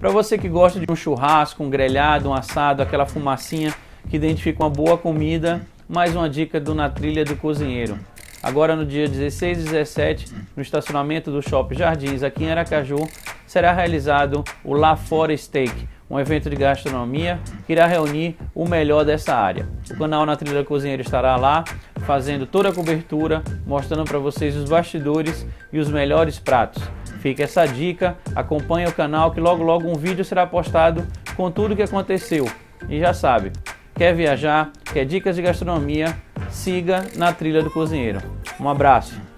Para você que gosta de um churrasco, um grelhado, um assado, aquela fumacinha que identifica uma boa comida, mais uma dica do Na Trilha do Cozinheiro. Agora no dia 16 e 17, no estacionamento do Shopping Jardins, aqui em Aracaju, será realizado o Lá Fora Steak, um evento de gastronomia que irá reunir o melhor dessa área. O canal Na Trilha Cozinheiro estará lá fazendo toda a cobertura, mostrando para vocês os bastidores e os melhores pratos. Fica essa dica, acompanhe o canal que logo logo um vídeo será postado com tudo o que aconteceu. E já sabe, quer viajar, quer dicas de gastronomia, siga na trilha do cozinheiro. Um abraço.